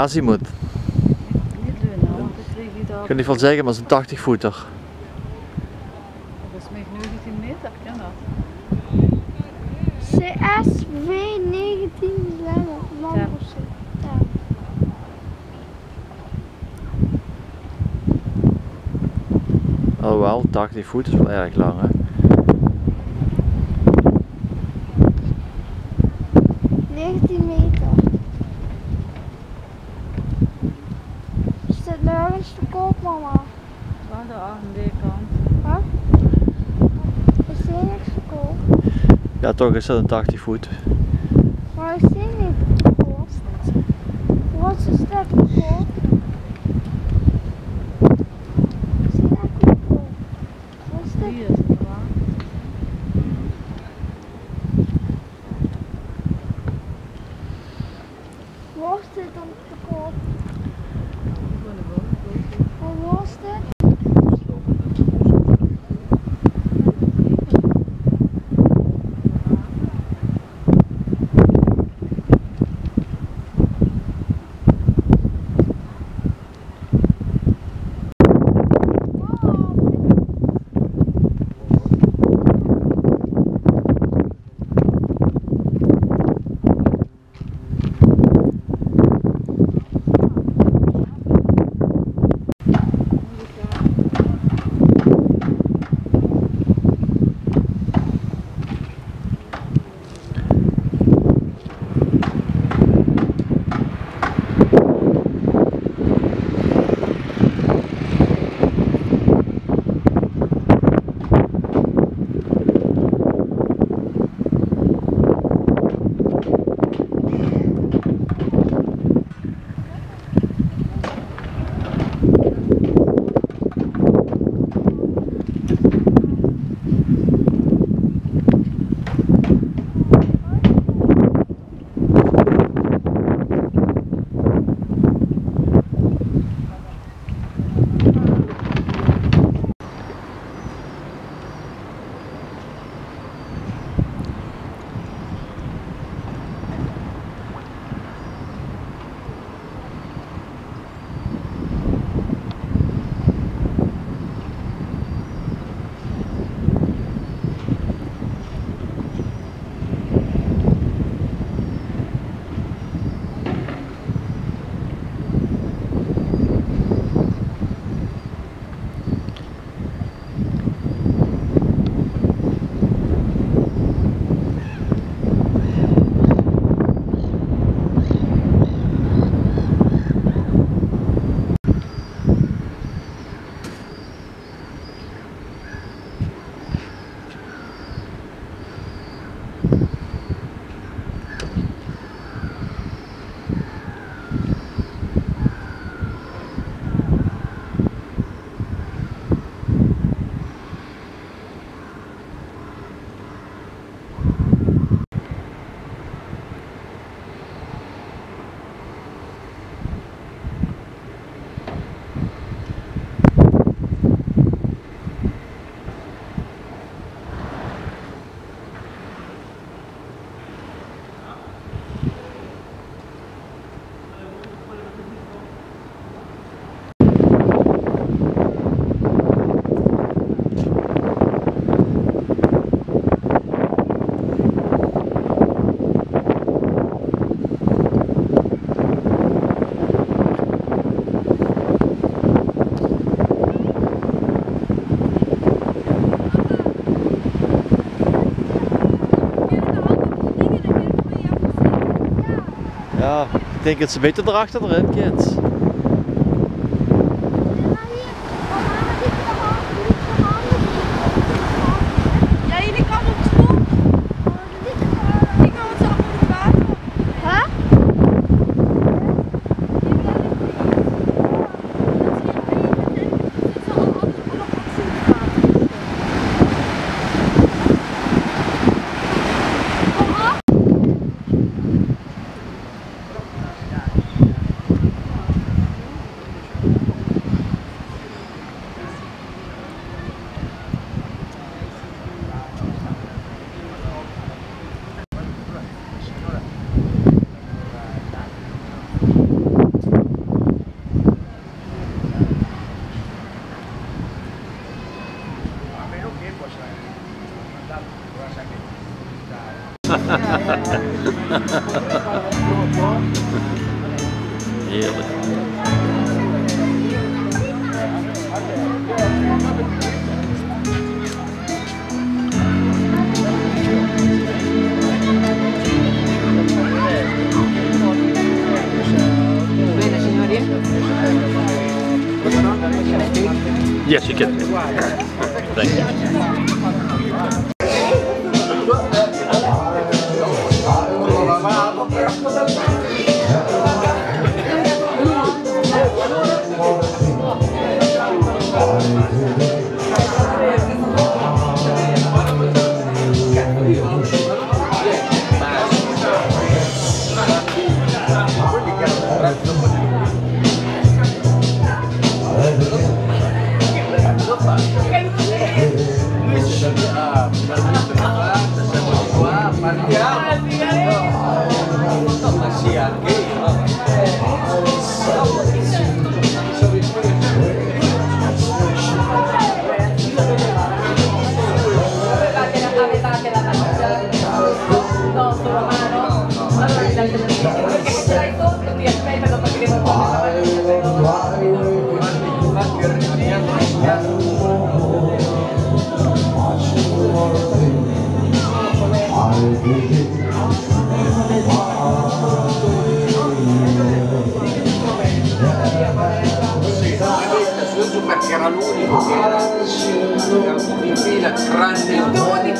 Want ik kan niet veel zeggen, maar het is een 80 voeter. Dat is mij 19 meter, kan dat? CS V19 zwemmen. Man Ja. of zo. Ja. Alhoewel, 80 voet is wel erg lang hè. aan die kant. Huh? Is dit echt zo? Ja, toch is dat een 80 voet. Maar is dit niet kost? Wat is dat kost? Ik denk dat ze beter erachter erin, kids. Yes, you can. Thank you. passo in fila tranne il 12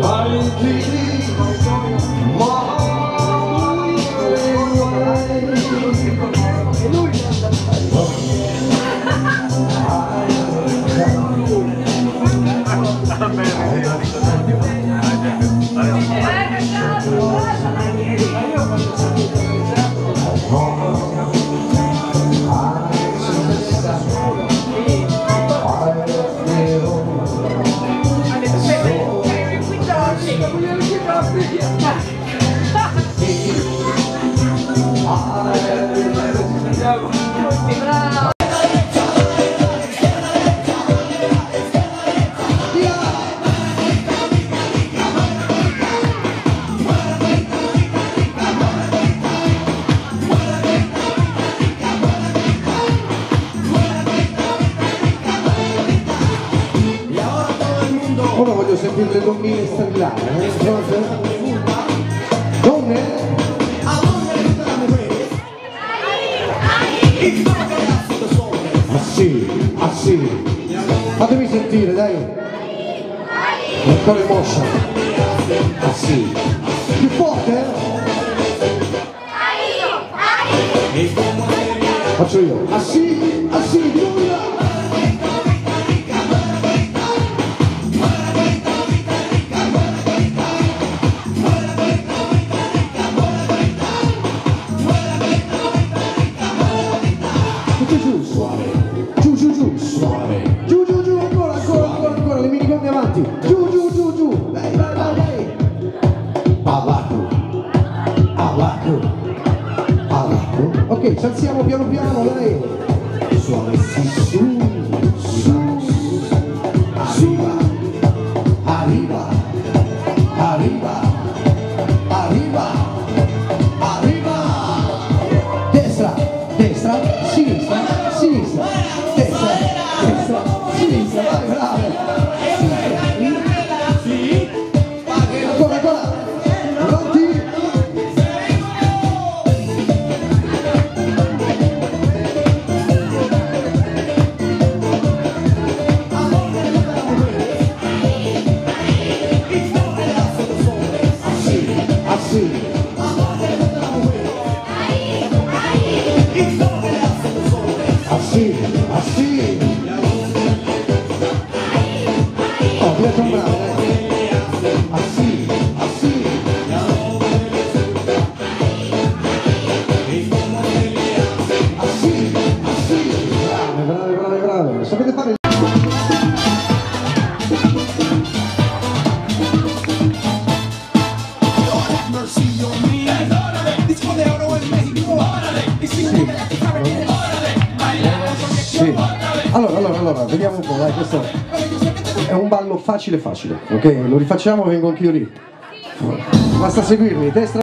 Valentino Ora voglio sentire le donnine strillare, eh? Donne? Donne? Ah sì, ah sì. Fatemi sentire, dai. Ancora mossa. Ah sì. Più forte? Faccio io. Ah sì, ah sì, Ooh. Facile facile, ok? Lo rifacciamo, vengo anch'io lì. Basta seguirmi, destra